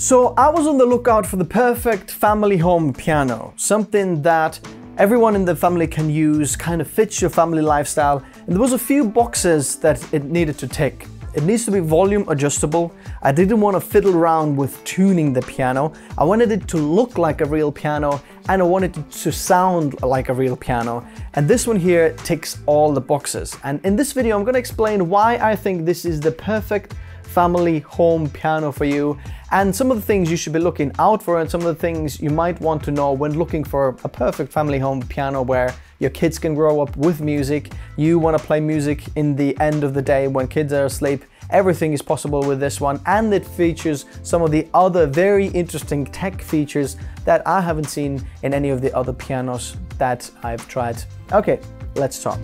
So I was on the lookout for the perfect family home piano, something that everyone in the family can use, kind of fits your family lifestyle. And there was a few boxes that it needed to tick. It needs to be volume adjustable. I didn't want to fiddle around with tuning the piano. I wanted it to look like a real piano and I wanted it to sound like a real piano. And this one here ticks all the boxes. And in this video, I'm going to explain why I think this is the perfect family home piano for you and some of the things you should be looking out for and some of the things you might want to know when looking for a perfect family home piano where your kids can grow up with music, you want to play music in the end of the day when kids are asleep, everything is possible with this one and it features some of the other very interesting tech features that I haven't seen in any of the other pianos that I've tried. Okay, let's talk.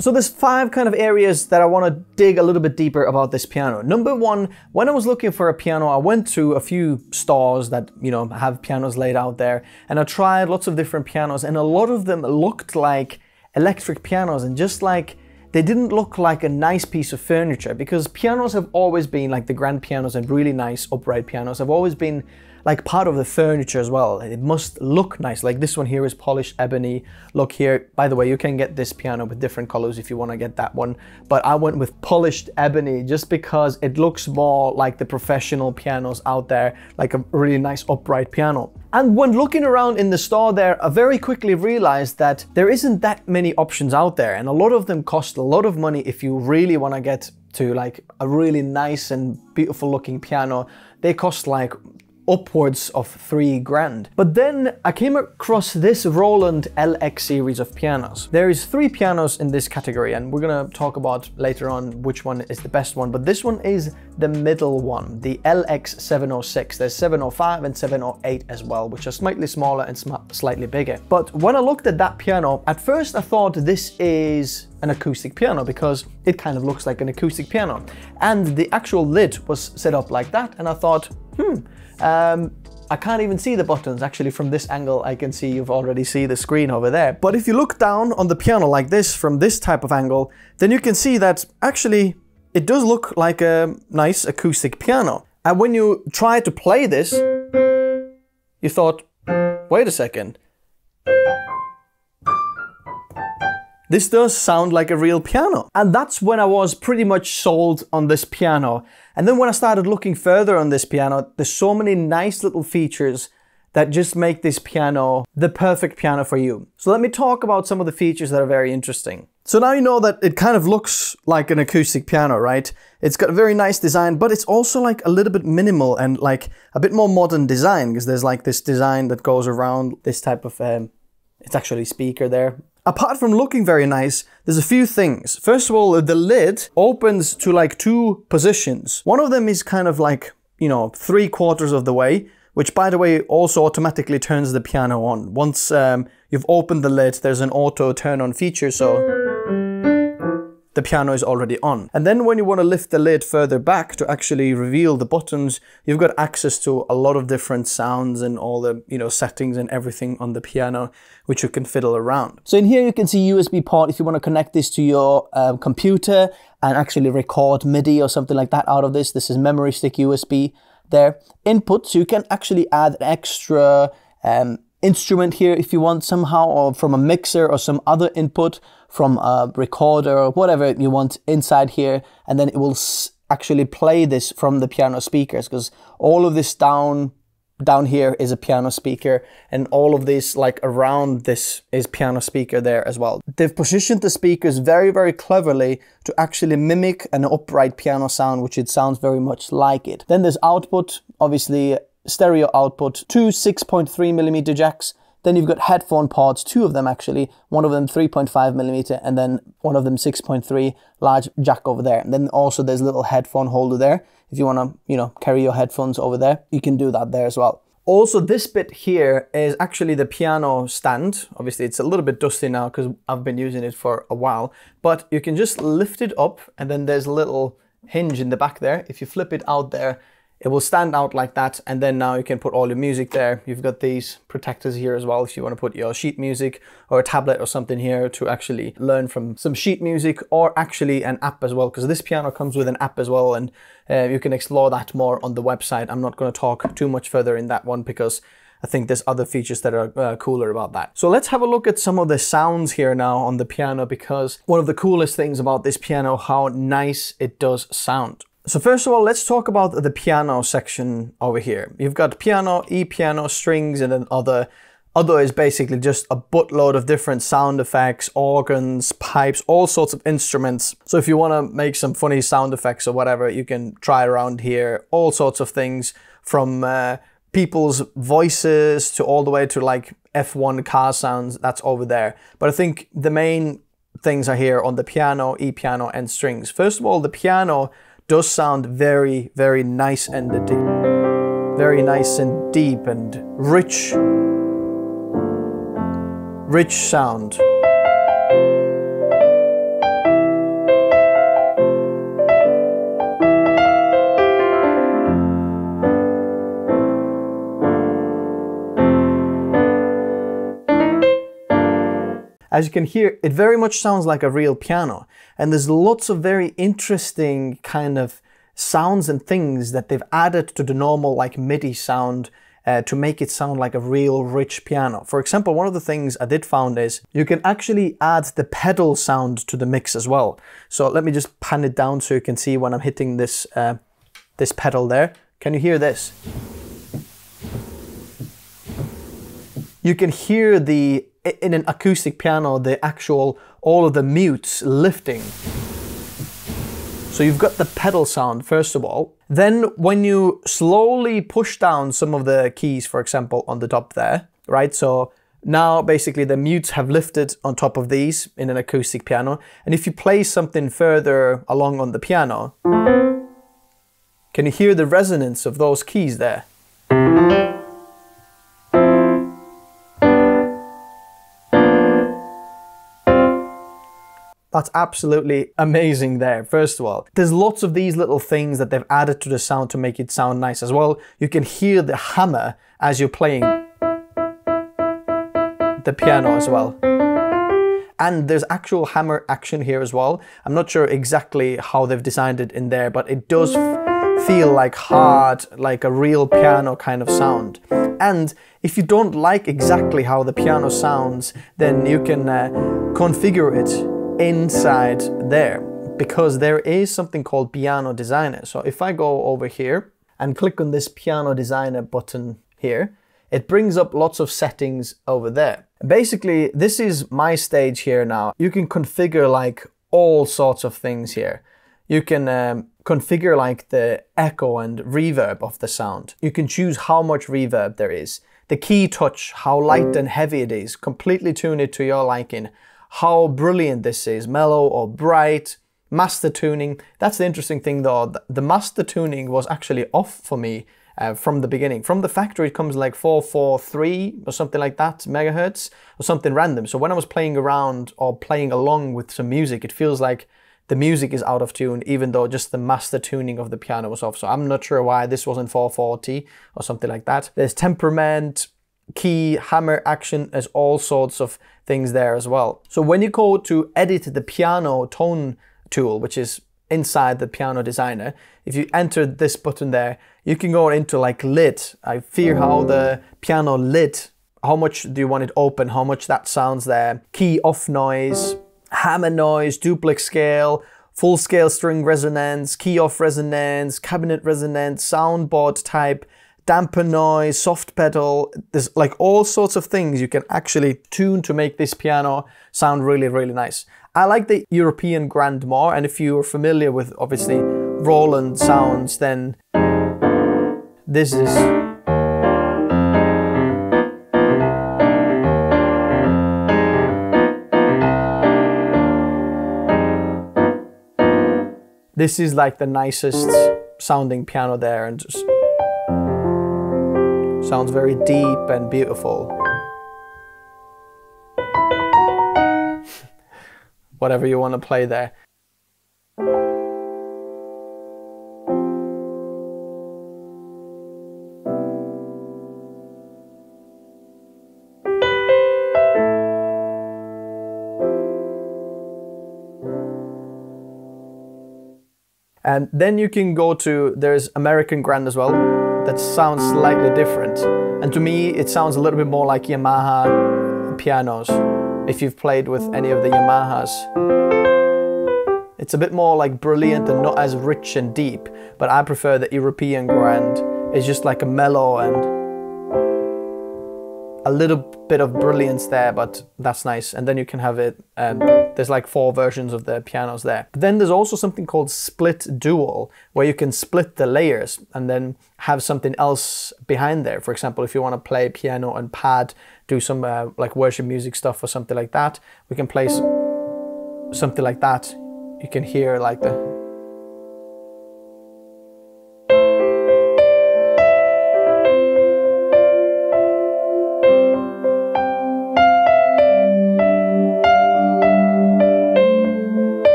So there's five kind of areas that I want to dig a little bit deeper about this piano. Number one, when I was looking for a piano, I went to a few stores that, you know, have pianos laid out there and I tried lots of different pianos and a lot of them looked like electric pianos and just like they didn't look like a nice piece of furniture because pianos have always been like the grand pianos and really nice upright pianos have always been like part of the furniture as well. It must look nice. Like this one here is polished ebony. Look here. By the way, you can get this piano with different colors if you want to get that one. But I went with polished ebony just because it looks more like the professional pianos out there, like a really nice upright piano. And when looking around in the store there, I very quickly realized that there isn't that many options out there and a lot of them cost a lot of money if you really want to get to like a really nice and beautiful looking piano. They cost like upwards of three grand. But then I came across this Roland LX series of pianos. There is three pianos in this category and we're gonna talk about later on which one is the best one, but this one is the middle one, the LX 706. There's 705 and 708 as well, which are slightly smaller and sm slightly bigger. But when I looked at that piano, at first I thought this is an acoustic piano because it kind of looks like an acoustic piano. And the actual lid was set up like that and I thought, hmm, um, I can't even see the buttons. Actually, from this angle, I can see you've already see the screen over there. But if you look down on the piano like this, from this type of angle, then you can see that actually it does look like a nice acoustic piano. And when you try to play this, you thought, wait a second, This does sound like a real piano. And that's when I was pretty much sold on this piano. And then when I started looking further on this piano, there's so many nice little features that just make this piano the perfect piano for you. So let me talk about some of the features that are very interesting. So now you know that it kind of looks like an acoustic piano, right? It's got a very nice design, but it's also like a little bit minimal and like a bit more modern design because there's like this design that goes around this type of, um, it's actually speaker there, Apart from looking very nice, there's a few things. First of all, the lid opens to like two positions. One of them is kind of like, you know, three quarters of the way, which by the way also automatically turns the piano on. Once um, you've opened the lid, there's an auto turn on feature, so the piano is already on. And then when you want to lift the lid further back to actually reveal the buttons, you've got access to a lot of different sounds and all the, you know, settings and everything on the piano, which you can fiddle around. So in here you can see USB port if you want to connect this to your um, computer and actually record MIDI or something like that out of this. This is memory stick USB there. Input, so you can actually add an extra um, instrument here if you want somehow or from a mixer or some other input from a recorder or whatever you want inside here and then it will actually play this from the piano speakers because all of this down down here is a piano speaker and all of this like around this is piano speaker there as well. They've positioned the speakers very very cleverly to actually mimic an upright piano sound which it sounds very much like it. Then there's output obviously stereo output, two 6.3 millimeter jacks. Then you've got headphone ports, two of them actually, one of them 3.5 millimeter and then one of them 6.3 large jack over there. And then also there's a little headphone holder there. If you want to, you know, carry your headphones over there, you can do that there as well. Also, this bit here is actually the piano stand. Obviously, it's a little bit dusty now because I've been using it for a while, but you can just lift it up and then there's a little hinge in the back there. If you flip it out there, it will stand out like that and then now you can put all your music there you've got these protectors here as well if you want to put your sheet music or a tablet or something here to actually learn from some sheet music or actually an app as well because this piano comes with an app as well and uh, you can explore that more on the website i'm not going to talk too much further in that one because I think there's other features that are uh, cooler about that. So let's have a look at some of the sounds here now on the piano because one of the coolest things about this piano, how nice it does sound. So first of all, let's talk about the piano section over here. You've got piano, E piano, strings, and then other. Other is basically just a buttload of different sound effects, organs, pipes, all sorts of instruments. So if you want to make some funny sound effects or whatever, you can try around here. All sorts of things from uh, people's voices to all the way to like F1 car sounds, that's over there. But I think the main things are here on the piano, E piano, and strings. First of all, the piano does sound very, very nice and deep. Very nice and deep and rich. Rich sound. As you can hear, it very much sounds like a real piano. And there's lots of very interesting kind of sounds and things that they've added to the normal like MIDI sound uh, to make it sound like a real rich piano. For example, one of the things I did found is you can actually add the pedal sound to the mix as well. So let me just pan it down so you can see when I'm hitting this, uh, this pedal there. Can you hear this? You can hear the in an acoustic piano, the actual, all of the mutes lifting. So you've got the pedal sound, first of all. Then when you slowly push down some of the keys, for example, on the top there, right? So now basically the mutes have lifted on top of these in an acoustic piano. And if you play something further along on the piano, can you hear the resonance of those keys there? That's absolutely amazing there, first of all. There's lots of these little things that they've added to the sound to make it sound nice as well. You can hear the hammer as you're playing the piano as well. And there's actual hammer action here as well. I'm not sure exactly how they've designed it in there, but it does feel like hard, like a real piano kind of sound. And if you don't like exactly how the piano sounds, then you can uh, configure it inside there because there is something called Piano Designer. So if I go over here and click on this Piano Designer button here, it brings up lots of settings over there. Basically, this is my stage here now. You can configure like all sorts of things here. You can um, configure like the echo and reverb of the sound. You can choose how much reverb there is. The key touch, how light and heavy it is, completely tune it to your liking how brilliant this is, mellow or bright, master tuning. That's the interesting thing though, the master tuning was actually off for me uh, from the beginning. From the factory it comes like 443 or something like that megahertz or something random. So when I was playing around or playing along with some music, it feels like the music is out of tune even though just the master tuning of the piano was off. So I'm not sure why this wasn't 440 or something like that. There's temperament, key, hammer action, there's all sorts of things there as well. So when you go to edit the piano tone tool, which is inside the piano designer, if you enter this button there, you can go into like lid. I fear how the piano lid, how much do you want it open, how much that sounds there, key off noise, hammer noise, duplex scale, full scale string resonance, key off resonance, cabinet resonance, soundboard type, damper noise, soft pedal. There's like all sorts of things you can actually tune to make this piano sound really, really nice. I like the European Grand more, and if you're familiar with obviously Roland sounds, then this is this is like the nicest sounding piano there and just Sounds very deep and beautiful. Whatever you want to play there. And then you can go to, there's American Grand as well that sounds slightly different. And to me, it sounds a little bit more like Yamaha pianos, if you've played with any of the Yamahas. It's a bit more like brilliant and not as rich and deep, but I prefer the European Grand. It's just like a mellow and a little bit of brilliance there, but that's nice. And then you can have it, um, there's like four versions of the pianos there. But then there's also something called split dual, where you can split the layers and then have something else behind there. For example, if you want to play piano and pad, do some uh, like worship music stuff or something like that, we can play something like that. You can hear like the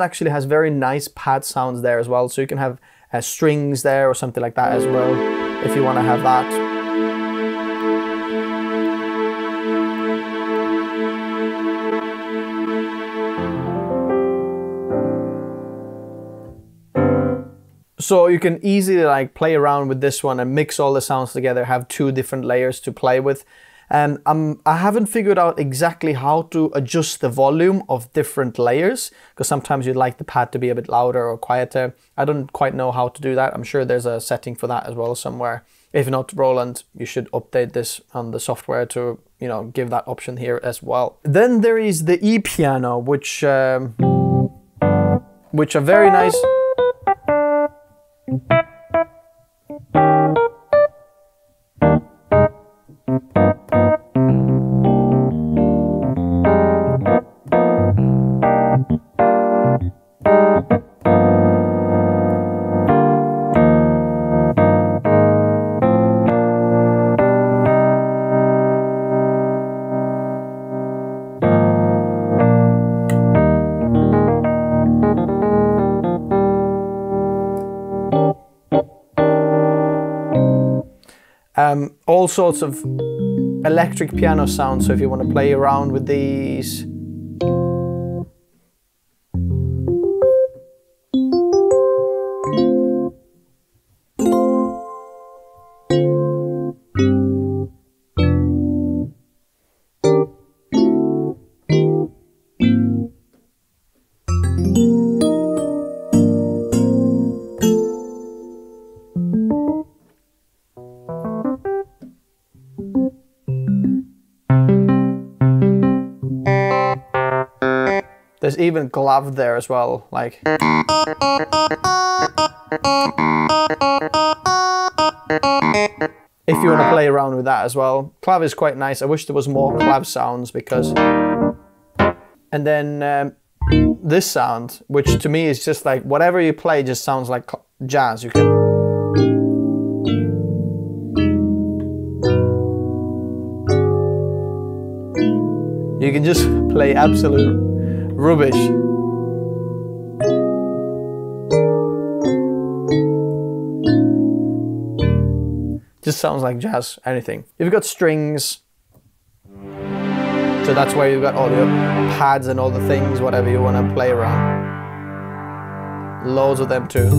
Actually has very nice pad sounds there as well, so you can have uh, strings there or something like that as well, if you want to have that. So you can easily like play around with this one and mix all the sounds together, have two different layers to play with. And um, I haven't figured out exactly how to adjust the volume of different layers because sometimes you'd like the pad to be a bit louder or quieter. I don't quite know how to do that. I'm sure there's a setting for that as well somewhere. If not, Roland, you should update this on the software to you know give that option here as well. Then there is the E piano, which um, which are very nice. All sorts of electric piano sounds. So if you want to play around with these. There's even clav there as well, like. If you want to play around with that as well. Clav is quite nice. I wish there was more clav sounds because... And then um, this sound, which to me is just like, whatever you play just sounds like jazz. You can... You can just play absolute rubbish. Just sounds like jazz, anything. You've got strings, so that's where you've got all your pads and all the things, whatever you want to play around. Loads of them too.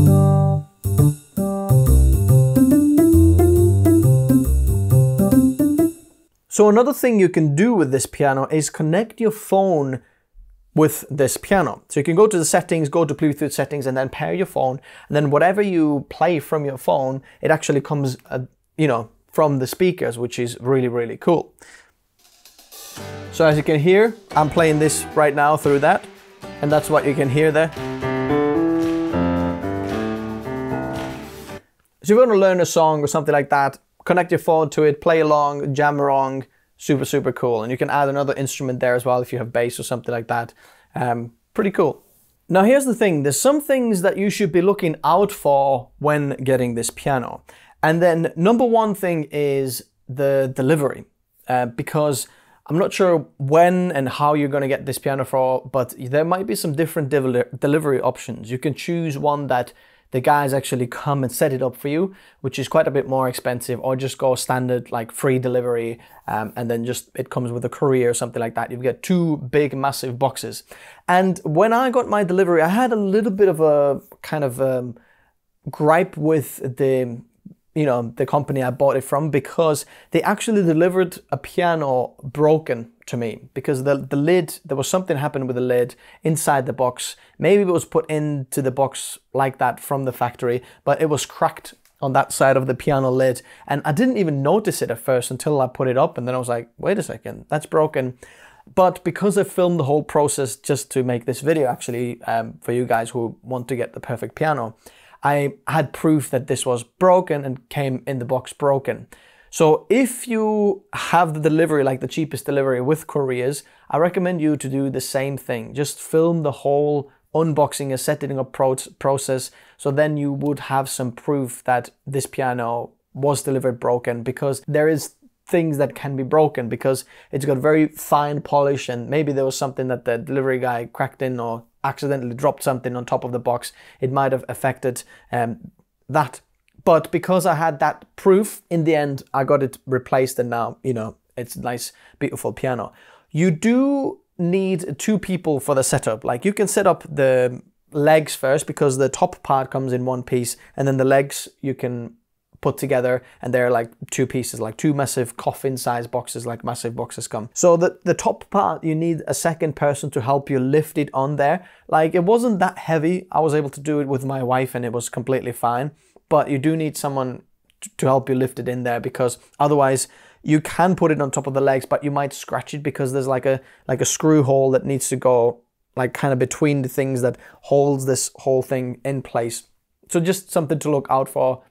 So another thing you can do with this piano is connect your phone with this piano. So you can go to the settings, go to Bluetooth settings, and then pair your phone. And then whatever you play from your phone, it actually comes, uh, you know, from the speakers, which is really, really cool. So as you can hear, I'm playing this right now through that. And that's what you can hear there. So if you want to learn a song or something like that, connect your phone to it, play along, jam along, super, super cool. And you can add another instrument there as well if you have bass or something like that. Um, pretty cool. Now here's the thing, there's some things that you should be looking out for when getting this piano. And then number one thing is the delivery, uh, because I'm not sure when and how you're going to get this piano for, but there might be some different delivery options. You can choose one that the guys actually come and set it up for you, which is quite a bit more expensive, or just go standard like free delivery, um, and then just it comes with a courier or something like that. You get two big, massive boxes. And when I got my delivery, I had a little bit of a kind of um, gripe with the you know the company I bought it from because they actually delivered a piano broken to me because the the lid there was something happened with the lid inside the box. Maybe it was put into the box like that from the factory but it was cracked on that side of the piano lid. And I didn't even notice it at first until I put it up and then I was like wait a second that's broken. But because I filmed the whole process just to make this video actually um, for you guys who want to get the perfect piano I had proof that this was broken and came in the box broken. So if you have the delivery, like the cheapest delivery with couriers, I recommend you to do the same thing. Just film the whole unboxing and setting up pro process. So then you would have some proof that this piano was delivered broken because there is things that can be broken because it's got very fine polish and maybe there was something that the delivery guy cracked in or accidentally dropped something on top of the box, it might have affected um, that. But because I had that proof, in the end, I got it replaced, and now you know it's a nice, beautiful piano. You do need two people for the setup. Like you can set up the legs first because the top part comes in one piece, and then the legs you can put together and they're like two pieces, like two massive coffin size boxes, like massive boxes come. So the, the top part, you need a second person to help you lift it on there. Like it wasn't that heavy. I was able to do it with my wife and it was completely fine. But you do need someone to help you lift it in there because otherwise you can put it on top of the legs, but you might scratch it because there's like a like a screw hole that needs to go like kind of between the things that holds this whole thing in place. So just something to look out for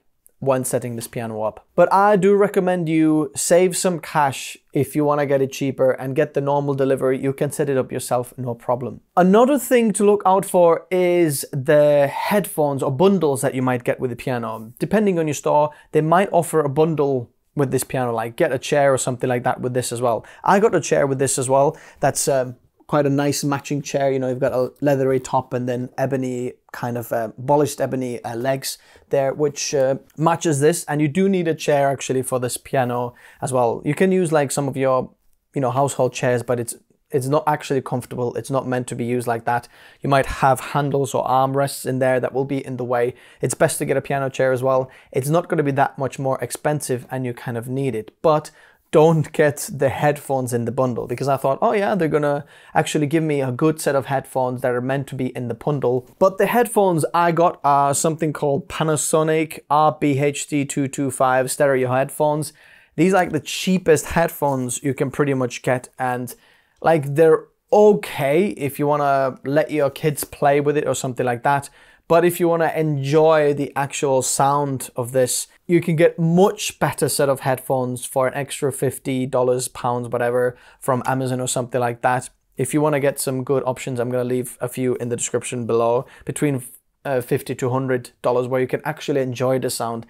when setting this piano up. But I do recommend you save some cash if you want to get it cheaper and get the normal delivery. You can set it up yourself, no problem. Another thing to look out for is the headphones or bundles that you might get with the piano. Depending on your store, they might offer a bundle with this piano, like get a chair or something like that with this as well. I got a chair with this as well. That's um, quite a nice matching chair. You know, you've got a leathery top and then ebony kind of uh, polished ebony uh, legs there, which uh, matches this. And you do need a chair actually for this piano as well. You can use like some of your, you know, household chairs, but it's it's not actually comfortable. It's not meant to be used like that. You might have handles or armrests in there that will be in the way. It's best to get a piano chair as well. It's not going to be that much more expensive and you kind of need it. But don't get the headphones in the bundle because I thought, oh yeah, they're gonna actually give me a good set of headphones that are meant to be in the bundle. But the headphones I got are something called Panasonic RBHD225 stereo headphones. These are like the cheapest headphones you can pretty much get and like they're okay if you wanna let your kids play with it or something like that. But if you want to enjoy the actual sound of this, you can get much better set of headphones for an extra $50, pounds, whatever, from Amazon or something like that. If you want to get some good options, I'm going to leave a few in the description below between uh, 50 to $100 where you can actually enjoy the sound.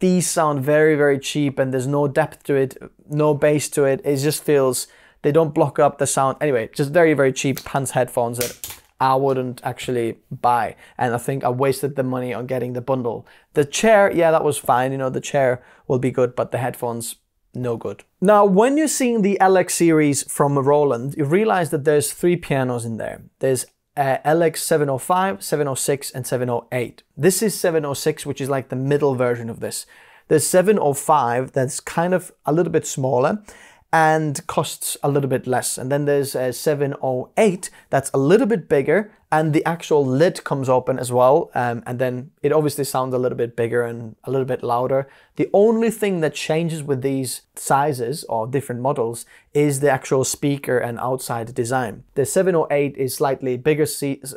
These sound very, very cheap and there's no depth to it, no bass to it. It just feels, they don't block up the sound. Anyway, just very, very cheap pants headphones that I wouldn't actually buy. And I think I wasted the money on getting the bundle. The chair, yeah, that was fine. You know, the chair will be good, but the headphones, no good. Now, when you're seeing the LX series from Roland, you realize that there's three pianos in there. There's uh, LX 705, 706, and 708. This is 706, which is like the middle version of this. There's 705 that's kind of a little bit smaller and costs a little bit less. And then there's a 708 that's a little bit bigger and the actual lid comes open as well. Um, and then it obviously sounds a little bit bigger and a little bit louder. The only thing that changes with these sizes or different models is the actual speaker and outside design. The 708 is slightly bigger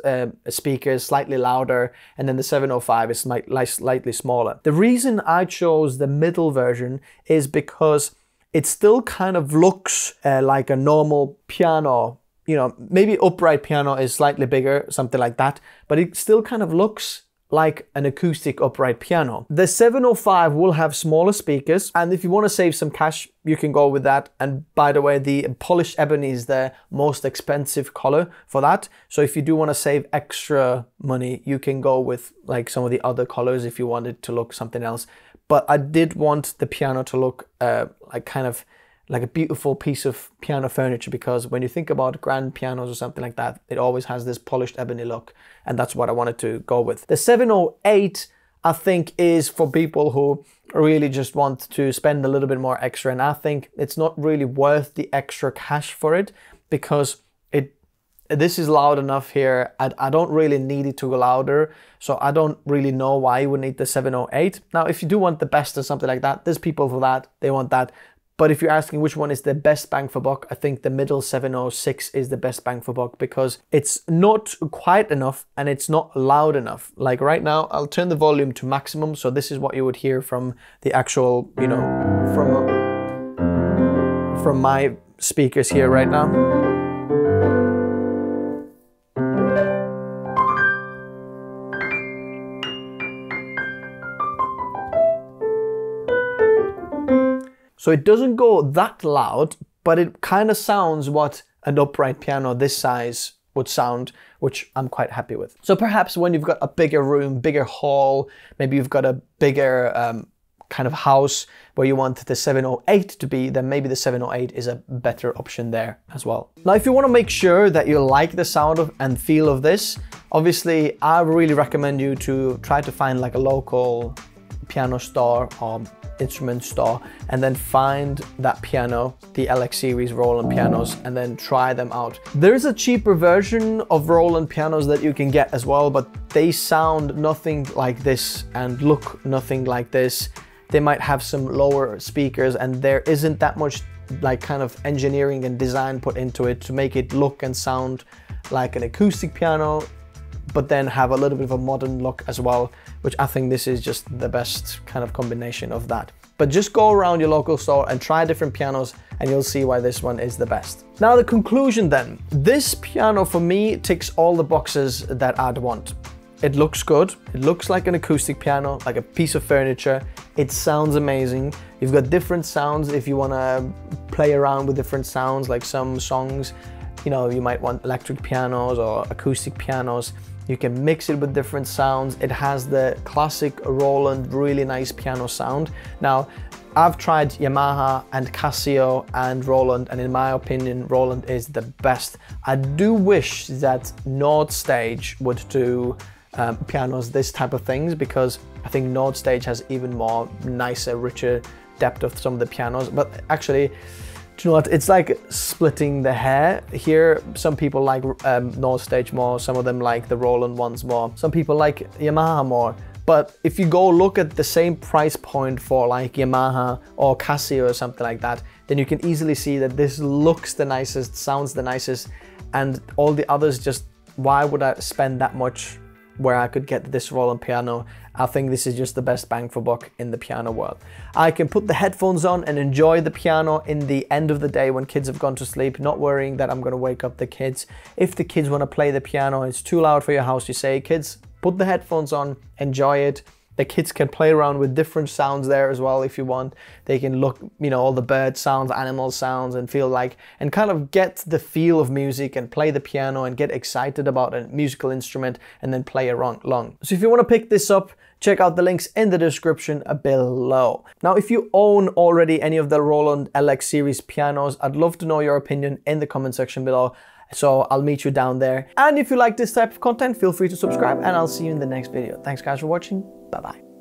uh, speakers, slightly louder, and then the 705 is slightly smaller. The reason I chose the middle version is because it still kind of looks uh, like a normal piano. You know, maybe upright piano is slightly bigger, something like that, but it still kind of looks like an acoustic upright piano. The 705 will have smaller speakers, and if you want to save some cash, you can go with that. And by the way, the polished ebony is the most expensive color for that. So if you do want to save extra money, you can go with like some of the other colors if you wanted to look something else. But I did want the piano to look uh, like kind of like a beautiful piece of piano furniture because when you think about grand pianos or something like that, it always has this polished ebony look, and that's what I wanted to go with. The 708, I think, is for people who really just want to spend a little bit more extra, and I think it's not really worth the extra cash for it because this is loud enough here. I, I don't really need it to go louder, so I don't really know why you would need the 708. Now, if you do want the best or something like that, there's people for that. They want that. But if you're asking which one is the best bang for buck, I think the middle 706 is the best bang for buck because it's not quiet enough and it's not loud enough. Like right now, I'll turn the volume to maximum. So this is what you would hear from the actual, you know, from, from my speakers here right now. So it doesn't go that loud, but it kind of sounds what an upright piano this size would sound, which I'm quite happy with. So perhaps when you've got a bigger room, bigger hall, maybe you've got a bigger um, kind of house where you want the 708 to be, then maybe the 708 is a better option there as well. Now, if you want to make sure that you like the sound of and feel of this, obviously I really recommend you to try to find like a local piano store or instrument store and then find that piano, the LX series Roland pianos, and then try them out. There is a cheaper version of Roland pianos that you can get as well, but they sound nothing like this and look nothing like this. They might have some lower speakers and there isn't that much like kind of engineering and design put into it to make it look and sound like an acoustic piano but then have a little bit of a modern look as well which I think this is just the best kind of combination of that. But just go around your local store and try different pianos and you'll see why this one is the best. Now the conclusion then, this piano for me ticks all the boxes that I'd want. It looks good, it looks like an acoustic piano, like a piece of furniture. It sounds amazing. You've got different sounds if you wanna play around with different sounds, like some songs, you know, you might want electric pianos or acoustic pianos. You can mix it with different sounds. It has the classic Roland really nice piano sound. Now, I've tried Yamaha and Casio and Roland, and in my opinion, Roland is the best. I do wish that Nord Stage would do um, pianos, this type of things, because I think Nord Stage has even more nicer, richer depth of some of the pianos. But actually, you know what? It's like splitting the hair. Here, some people like um, Nord Stage more, some of them like the Roland ones more. Some people like Yamaha more. But if you go look at the same price point for like Yamaha or Casio or something like that, then you can easily see that this looks the nicest, sounds the nicest, and all the others just, why would I spend that much where I could get this Roland piano. I think this is just the best bang for buck in the piano world. I can put the headphones on and enjoy the piano in the end of the day when kids have gone to sleep, not worrying that I'm going to wake up the kids. If the kids want to play the piano, it's too loud for your house, you say, kids, put the headphones on, enjoy it, the kids can play around with different sounds there as well if you want. They can look, you know, all the bird sounds, animal sounds, and feel like, and kind of get the feel of music and play the piano and get excited about a musical instrument and then play along. So if you want to pick this up, check out the links in the description below. Now, if you own already any of the Roland LX series pianos, I'd love to know your opinion in the comment section below. So I'll meet you down there. And if you like this type of content, feel free to subscribe and I'll see you in the next video. Thanks guys for watching. Bye bye.